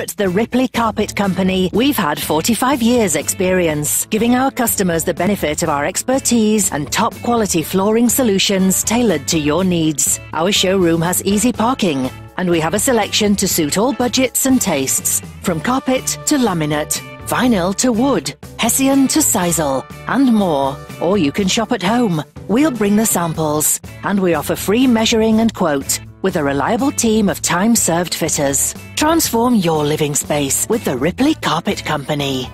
At the Ripley Carpet Company, we've had 45 years' experience, giving our customers the benefit of our expertise and top quality flooring solutions tailored to your needs. Our showroom has easy parking, and we have a selection to suit all budgets and tastes, from carpet to laminate, vinyl to wood, hessian to sisal, and more. Or you can shop at home. We'll bring the samples, and we offer free measuring and quote with a reliable team of time served fitters. Transform your living space with the Ripley Carpet Company.